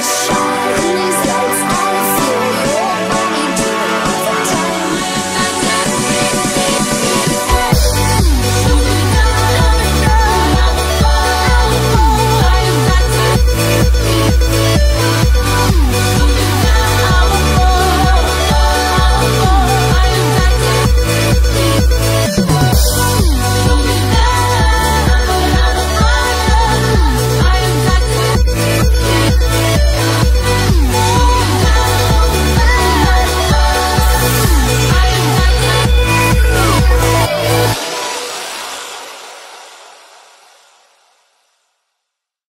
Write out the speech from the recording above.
Yes.